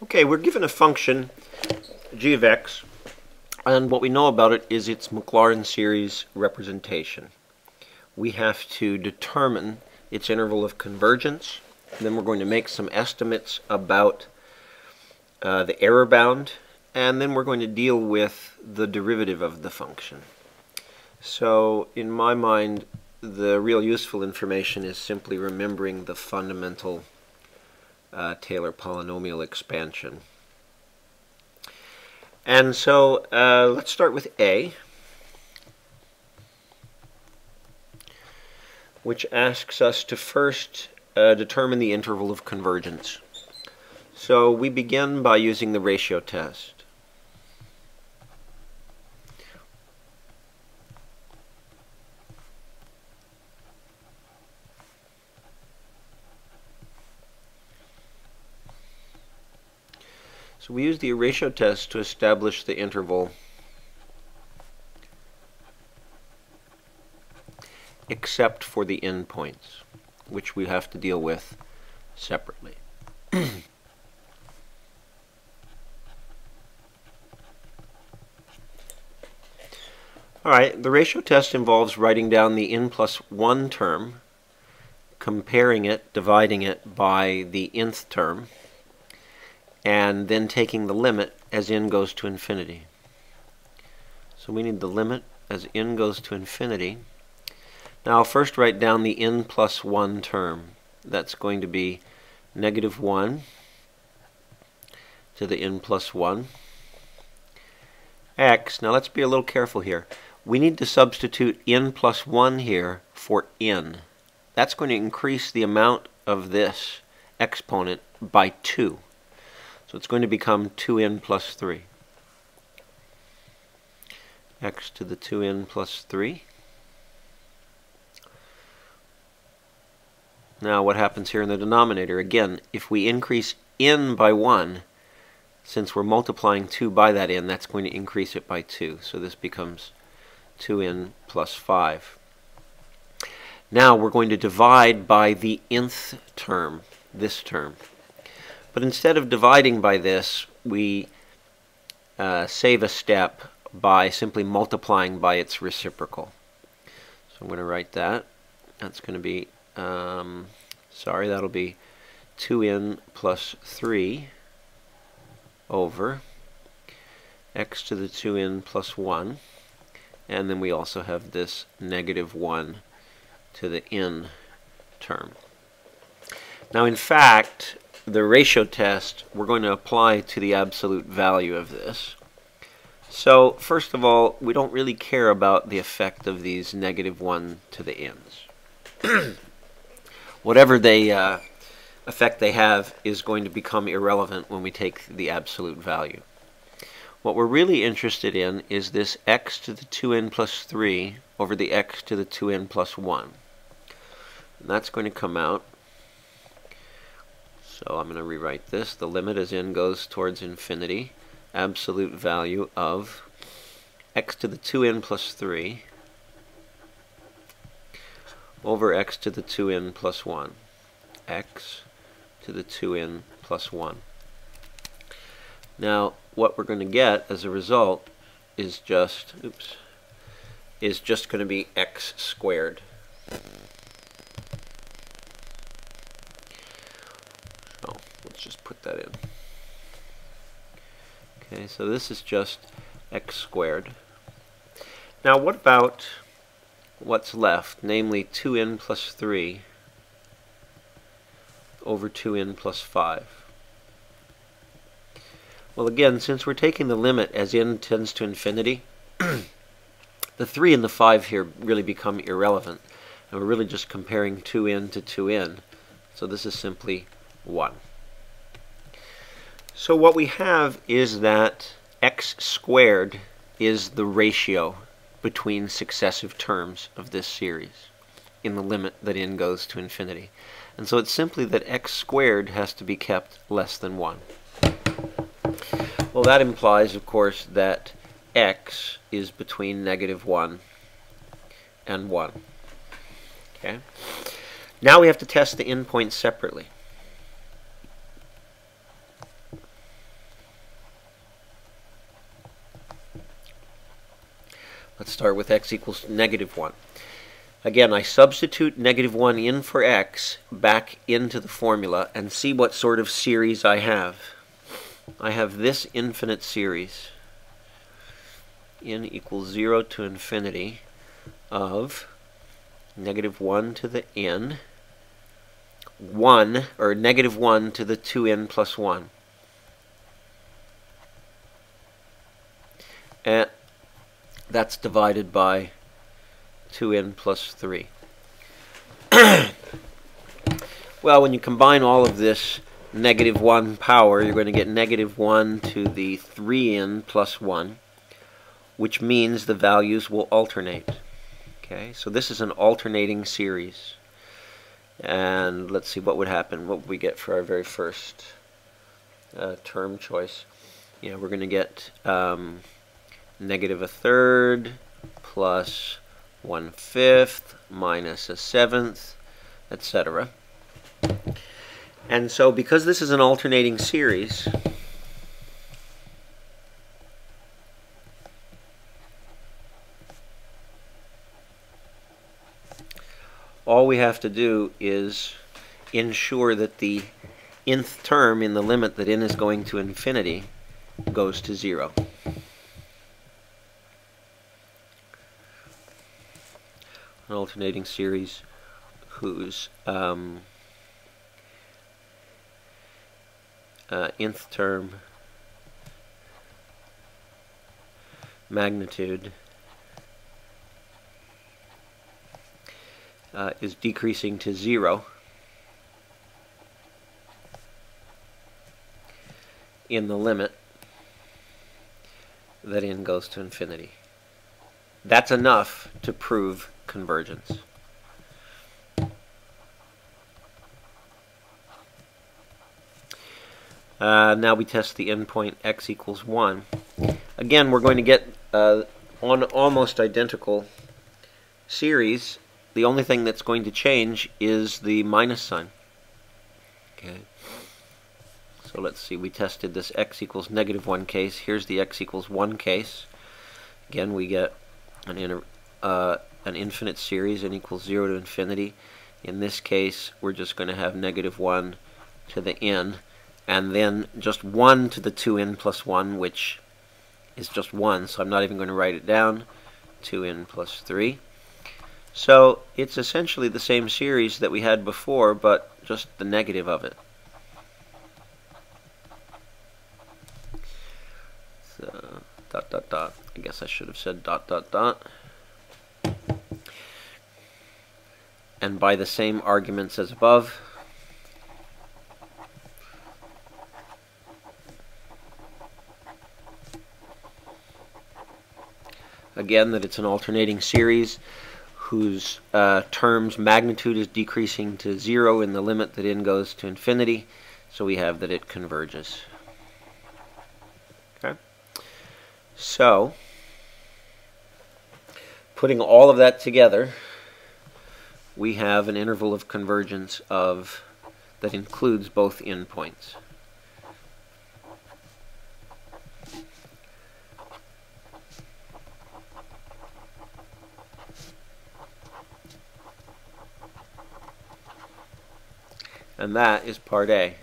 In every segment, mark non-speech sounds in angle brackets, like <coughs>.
Okay, we're given a function, g of x, and what we know about it is its Maclaurin series representation. We have to determine its interval of convergence, then we're going to make some estimates about uh, the error bound, and then we're going to deal with the derivative of the function. So in my mind, the real useful information is simply remembering the fundamental uh, Taylor polynomial expansion. And so uh, let's start with A, which asks us to first uh, determine the interval of convergence. So we begin by using the ratio test. So we use the ratio test to establish the interval except for the endpoints, which we have to deal with separately. <clears throat> Alright, the ratio test involves writing down the n plus 1 term, comparing it, dividing it by the nth term, and then taking the limit as n goes to infinity. So we need the limit as n goes to infinity. Now I'll first write down the n plus 1 term. That's going to be negative 1 to the n plus 1 x. Now let's be a little careful here. We need to substitute n plus 1 here for n. That's going to increase the amount of this exponent by 2. So it's going to become 2n plus 3. x to the 2n plus 3. Now what happens here in the denominator? Again, if we increase n by 1, since we're multiplying 2 by that n, that's going to increase it by 2. So this becomes 2n plus 5. Now we're going to divide by the nth term, this term. But instead of dividing by this, we uh, save a step by simply multiplying by its reciprocal. So I'm going to write that. That's going to be, um, sorry, that'll be 2n plus 3 over x to the 2n plus 1. And then we also have this negative 1 to the n term. Now, in fact, the ratio test we're going to apply to the absolute value of this. So first of all, we don't really care about the effect of these negative 1 to the n's. <clears throat> Whatever they uh, effect they have is going to become irrelevant when we take the absolute value. What we're really interested in is this x to the 2n plus 3 over the x to the 2n plus 1. And that's going to come out so I'm going to rewrite this. The limit as n goes towards infinity, absolute value of x to the 2n plus 3 over x to the 2n plus 1. x to the 2n plus 1. Now, what we're going to get as a result is just, oops, is just going to be x squared. Let's just put that in. Okay, so this is just x squared. Now what about what's left, namely 2n plus 3 over 2n plus 5? Well again, since we're taking the limit as n tends to infinity, <clears throat> the 3 and the 5 here really become irrelevant. And we're really just comparing 2n to 2n. So this is simply 1. So what we have is that x squared is the ratio between successive terms of this series in the limit that n goes to infinity. And so it's simply that x squared has to be kept less than 1. Well, that implies, of course, that x is between negative 1 and 1. Okay. Now we have to test the endpoints separately. Let's start with x equals negative 1. Again, I substitute negative 1 in for x back into the formula and see what sort of series I have. I have this infinite series n equals 0 to infinity of negative 1 to the n, 1, or negative 1 to the 2n plus 1. And that's divided by 2n plus 3. <coughs> well, when you combine all of this negative 1 power, you're going to get negative 1 to the 3n plus 1, which means the values will alternate. Okay, so this is an alternating series. And let's see what would happen, what would we get for our very first uh, term choice. Yeah, we're going to get um, negative a third plus one fifth minus a seventh, etc. And so because this is an alternating series, all we have to do is ensure that the nth term in the limit that n is going to infinity goes to zero. An alternating series whose um, uh, nth term magnitude uh, is decreasing to zero in the limit that n goes to infinity. That's enough to prove convergence. Uh, now we test the endpoint x equals 1. Again, we're going to get uh, on almost identical series the only thing that's going to change is the minus sign. Okay. So let's see, we tested this x equals negative 1 case. Here's the x equals 1 case. Again, we get an, uh, an infinite series, n equals 0 to infinity. In this case, we're just going to have negative 1 to the n, and then just 1 to the 2n plus 1, which is just 1, so I'm not even going to write it down. 2n plus 3. So it's essentially the same series that we had before, but just the negative of it. So, dot, dot, dot. I guess I should have said dot, dot, dot. And by the same arguments as above, again that it's an alternating series whose uh, terms magnitude is decreasing to zero in the limit that n goes to infinity. So we have that it converges. Okay. So, putting all of that together, we have an interval of convergence of that includes both endpoints. And that is part A.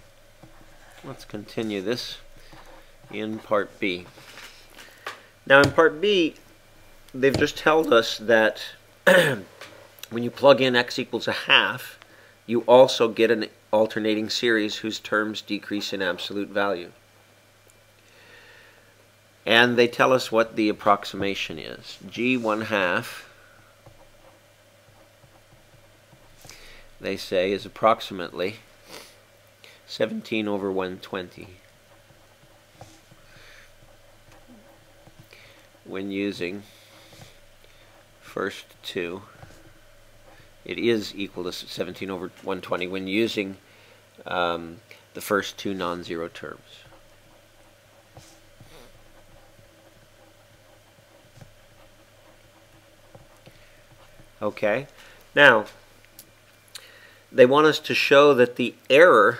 Let's continue this in part B. Now in part B, they've just told us that <clears throat> when you plug in x equals a half, you also get an alternating series whose terms decrease in absolute value. And they tell us what the approximation is. g 1 half they say, is approximately 17 over 120 when using first two. It is equal to 17 over 120 when using um, the first two non-zero terms. Okay, now they want us to show that the error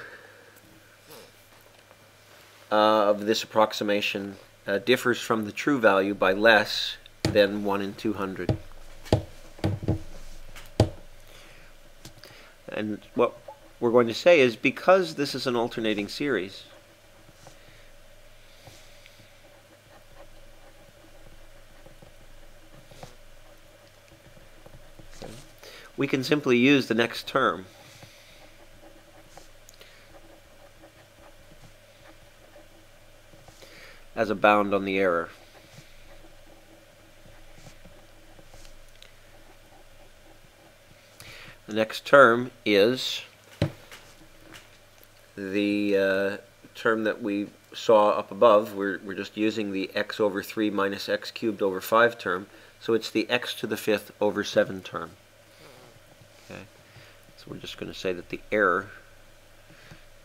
uh, of this approximation uh, differs from the true value by less than 1 in 200. And what we're going to say is because this is an alternating series, we can simply use the next term. as a bound on the error. The next term is the uh, term that we saw up above. We're, we're just using the x over 3 minus x cubed over 5 term. So it's the x to the fifth over 7 term. Okay, So we're just going to say that the error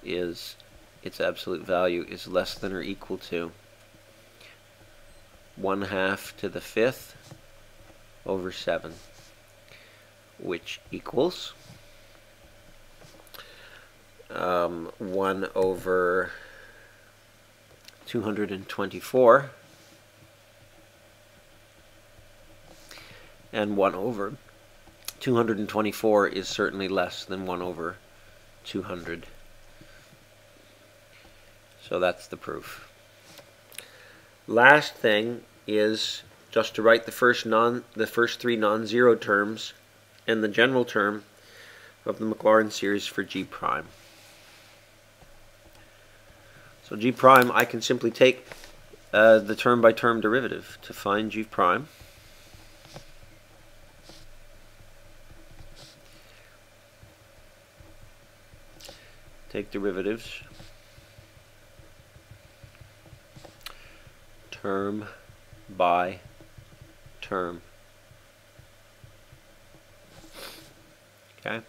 is its absolute value is less than or equal to 1 half to the fifth over 7 which equals um, 1 over 224 and 1 over 224 is certainly less than 1 over 200 so that's the proof. Last thing is just to write the first non the first three non-zero terms and the general term of the Maclaurin series for G prime. So G prime, I can simply take uh, the term by term derivative to find G prime. Take derivatives. Term by term. Okay.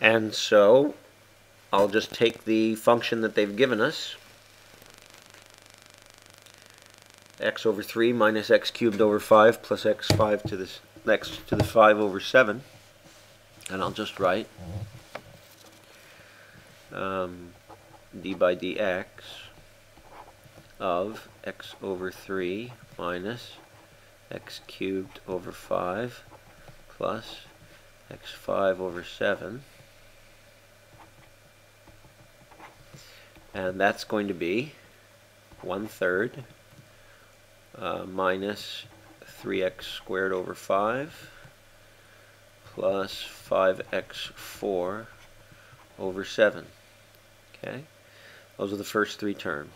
And so I'll just take the function that they've given us, x over 3 minus x cubed over 5 plus x5 to the x to the 5 over 7, and I'll just write um, d by dx of x over 3 minus x cubed over 5 plus x5 over 7 and that's going to be one third uh, minus 3x squared over 5 plus 5x4 over 7 okay? Those are the first three terms.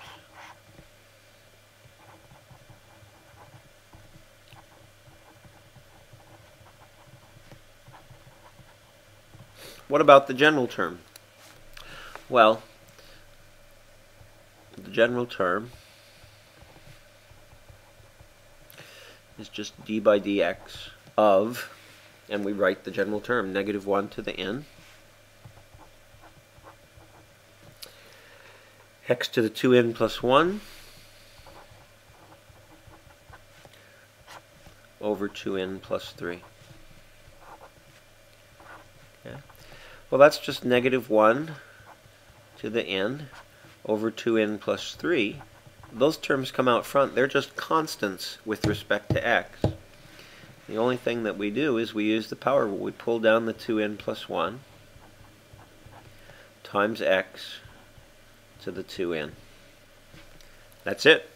What about the general term? Well, the general term is just d by dx of, and we write the general term, negative 1 to the n, x to the 2n plus 1 over 2n plus 3. Okay. Well, that's just negative 1 to the n over 2n plus 3. Those terms come out front. They're just constants with respect to x. The only thing that we do is we use the power rule. We pull down the 2n plus 1 times x to the 2n. That's it.